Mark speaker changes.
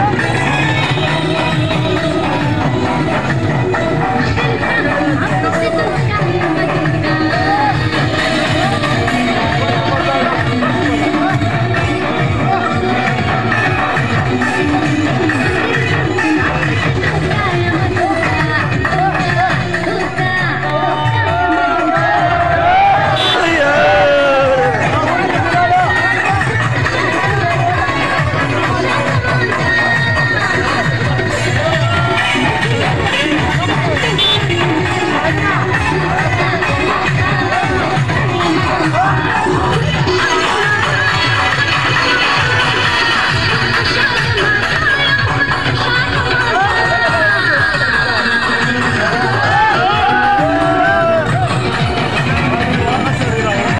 Speaker 1: Yeah.